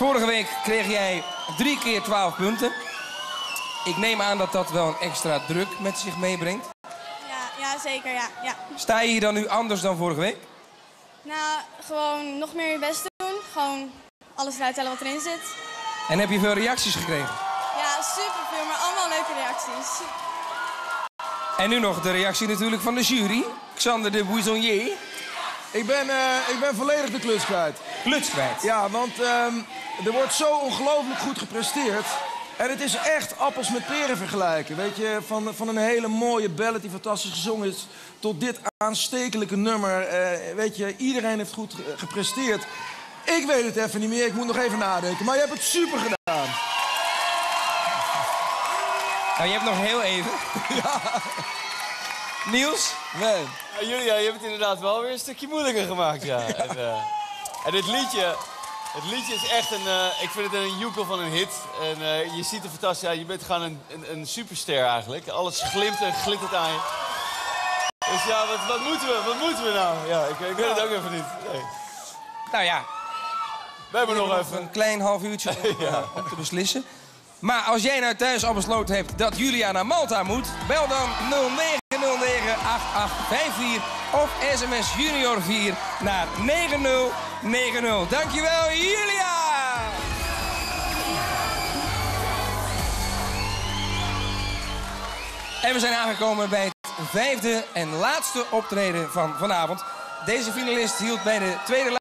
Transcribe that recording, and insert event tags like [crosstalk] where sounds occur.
Vorige week kreeg jij drie keer 12 punten. Ik neem aan dat dat wel een extra druk met zich meebrengt. Ja, ja zeker. Ja, ja. Sta je hier dan nu anders dan vorige week? Nou, gewoon nog meer je best doen. Gewoon alles eruit halen wat erin zit. En heb je veel reacties gekregen? Ja, superveel, maar allemaal leuke reacties. En nu nog de reactie natuurlijk van de jury. Xander de Buissonnier. Ik ben, eh, ik ben volledig de klus kwijt. Kluts kwijt. Ja, want ehm, er wordt zo ongelooflijk goed gepresteerd. En het is echt appels met peren vergelijken. Weet je, van, van een hele mooie ballad die fantastisch gezongen is... tot dit aanstekelijke nummer. Eh, weet je, iedereen heeft goed ge- gepresteerd. Ik weet het even niet meer, ik moet nog even nadenken. Maar je hebt het super gedaan. Nou, je hebt nog heel even. [laughs] Niels? Nee. Ja, Julia, je hebt het inderdaad wel weer een stukje moeilijker gemaakt, ja. [laughs] En, eh, en dit liedje, het liedje is echt een, eh, ik vind het een joekel van een hit. En eh, je ziet er fantastisch uit, je bent gewoon een, een, een superster eigenlijk. Alles glimt en glittert aan je. Dus ja, wat, wat moeten we, wat moeten we nou? Ja, ik, ik weet het ook even niet. Nee. Nou ja, We hebben nog even. een klein half uurtje [laughs] om, eh, om te beslissen. Maar als jij nou thuis al besloten hebt dat Julia naar Malta moet... bel dan 0909 8854 of sms junior 4 naar 9090. Dankjewel, Julia! En we zijn aangekomen bij het vijfde en laatste optreden van vanavond. Deze finalist hield bij de tweede